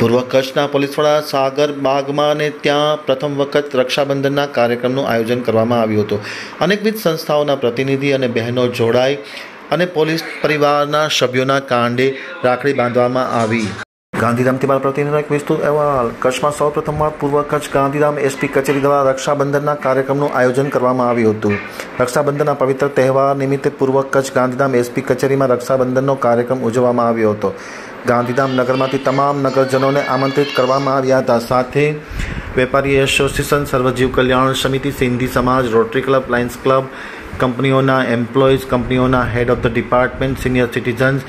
પૂર્વ કચ્છના પોલીસ સાગર બાગમાં અને ત્યાં પ્રથમ વખત રક્ષાબંધનના કાર્યક્રમનું આયોજન કરવામાં આવ્યું હતું. અનેકવિધ સંસ્થાઓના પ્રતિનિધિ અને બહેનો જોડાઈ અને પોલીસ પરિવારના સભ્યોના કાંડે રાખડી બાંધવામાં આવી. ગાંધીધામથી મારા પ્રતિનિધિનો એક વિસ્તૃત અહેવાલ. કચ્છમાં સૌ પ્રથમવાર પૂર્વ કચ્છ ગાંધીધામ એસપી કચેરી દ્વારા રક્ષાબંધનના કાર્યક્રમનું આયોજન કરવામાં આવ્યું હતું. રક્ષાબંધનના પવિત્ર તહેવાર નિમિત્તે પૂર્વ કચ્છ ગાંધીધામ એસપી કચેરીમાં રક્ષાબંધનનો કાર્યક્રમ ઉજવવામાં આવ્યો હતો. ગાંધીધામ નગરમાંથી તમામ નગરજનોને આમંત્રિત કરવામાં આવ્યા હતા. સાથે વેપારી એસોસિએશન, સર્વજીવ કલ્યાણ સમિતિ, સિંધી સમાજ, રોટરી ક્લબ, લાયન્સ ક્લબ, કંપનીઓના એમ્પ્લોઈઝ કંપનીઓના head of the department, senior citizens,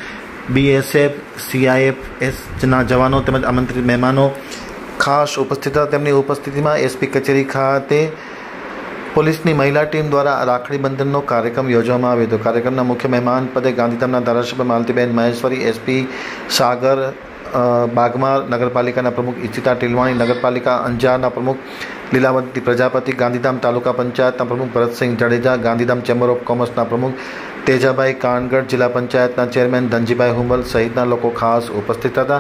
BSF સીઆઈએફએસના જવાનો તેમજ આમંત્રિત મહેમાનો ખાસ ઉપસ્થિત હતા. તેમની ઉપસ્થિતિમાં એસપી કચેરી ખાતે પોલીસની મહિલા ટીમ દ્વારા રાખડી બંધનનો કાર્યક્રમ યોજવામાં આવ્યો હતો. કાર્યક્રમના મુખ્ય મહેમાન પદે ગાંધીધામના ધારાસભ્ય માલતીબેન મહેશ્વરી, એસપી સાગર બાગમાર નગરપાલિકાના પ્રમુખ ઈચિતા ટીલવાણી નગરપાલિકા અંજારના પ્રમુખ લીલાવતી પ્રજાપતિ, ગાંધીધામ તાલુકા પંચાયતના પ્રમુખ ભરતસિંહ જાડેજા, ગાંધીધામ ચેમ્બર ઓફ કોમર્સના પ્રમુખ તેજાભાઈ કાનગઢ, જિલ્લા પંચાયતના ચેરમેન ધનજીભાઈ હુંબલ સહિતના લોકો ખાસ ઉપસ્થિત હતા.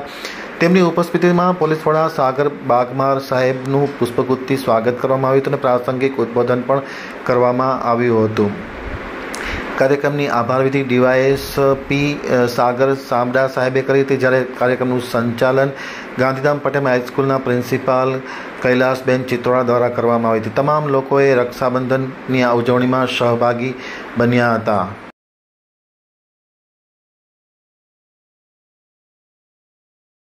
તેમની ઉપસ્થિતિમાં પોલીસ વડા સાગર બાગમાર સાહેબનું પુષ્પગુચ્છથી સ્વાગત કરવામાં આવ્યું હતું અને પ્રાસંગિક ઉદ્બોધન પણ કરવામાં આવ્યું હતું. કાર્યક્રમની આભાર વિધિ ડીવાયએસ પી સાગર સામડા સાહેબે કરી હતી. જ્યારે કાર્યક્રમનું સંચાલન ગાંધીધામ પટેલ હાઈસ્કૂલના પ્રિન્સિપાલ કૈલાસબેન ચિત્રોડા દ્વારા કરવામાં આવી હતી. તમામ લોકોએ રક્ષાબંધનની ઉજવણીમાં સહભાગી બન્યા હતા.